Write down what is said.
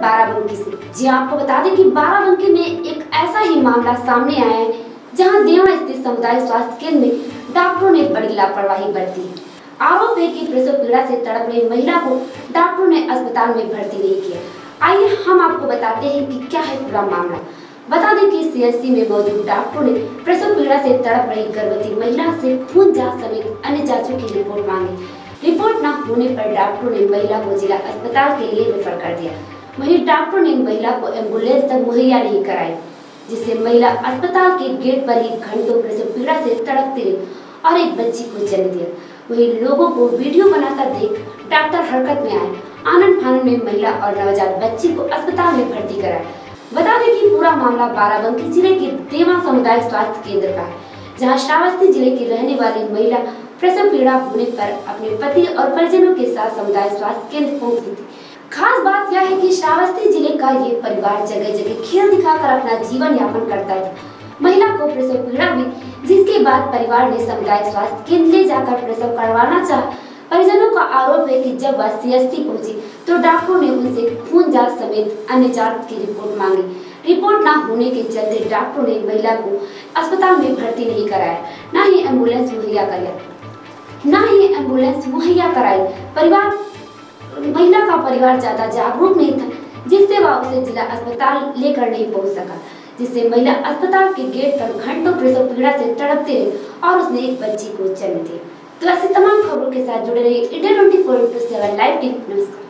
बाराबंकी से जी आपको बता दें कि बाराबंकी में एक ऐसा ही मामला सामने आया है, जहाँ देवा स्थित समुदाय स्वास्थ्य केंद्र में डॉक्टरों ने बड़ी लापरवाही बरती है। आरोप है कि प्रसव पीड़ा से तड़प रही महिला को डॉक्टरों ने अस्पताल में भर्ती नहीं किया। आइए हम आपको बताते हैं कि क्या है पूरा मामला। बता दें कि सीएससी में मौजूद डॉक्टरों ने प्रसव पीड़ा से तड़प रही गर्भवती महिला से खून जाँच समेत अन्य जांचों की रिपोर्ट मांगी। रिपोर्ट न होने पर डॉक्टरों ने महिला को जिला अस्पताल के लिए रेफर कर दिया। वहीं डॉक्टरों ने महिला को एंबुलेंस तक मुहैया नहीं कराई, जिससे महिला अस्पताल के गेट पर ही घंटों प्रसव पीड़ा से तड़पती और एक बच्ची को जन्म दिया। वहीं लोगों को वीडियो बनाता देख डॉक्टर हरकत में आए। आनंद फानंद में महिला और नवजात बच्ची को अस्पताल में भर्ती कराया। बता दें कि पूरा मामला बाराबंकी ज़िले के देवा सामुदायिक स्वास्थ्य केंद्र का है, जहाँ श्रावस्ती ज़िले की रहने वाली महिला प्रसव पीड़ा होने पर अपने पति और परिजनों के साथ समुदाय स्वास्थ्य केंद्र पहुँची थी। खास बात यह है कि श्रावस्ती ज़िले का ये परिवार जगह जगह खेल दिखाकर अपना जीवन यापन करता है। महिला को प्रसव पीड़ा हुई, जिसके बाद परिवार ने समुदाय स्वास्थ्य केंद्र ले जाकर प्रसव करवाना चाहा। परिजनों का आरोप है कि जब वह सीएससी पहुँची तो डॉक्टरों ने उनसे खून, जाँच समेत अन्य जाँच की रिपोर्ट मांगी। रिपोर्ट न होने के चलते डॉक्टरों ने महिला को अस्पताल में भर्ती नहीं कराया, न ही एंबुलेंस मुहैया कराया। एंबुलेंस मुहैया कराई। परिवार महिला का परिवार ज़्यादा जागरूक नहीं था, जिससे वह उसे जिला अस्पताल लेकर नहीं पहुँच सका, जिससे महिला अस्पताल के गेट पर घंटों प्रसव पीड़ा से तड़पते रहे और उसने एक बच्ची को जन्म दिया। तो ऐसे तमाम खबरों के साथ जुड़े रहिए, India twenty four into seven live नमस्कार।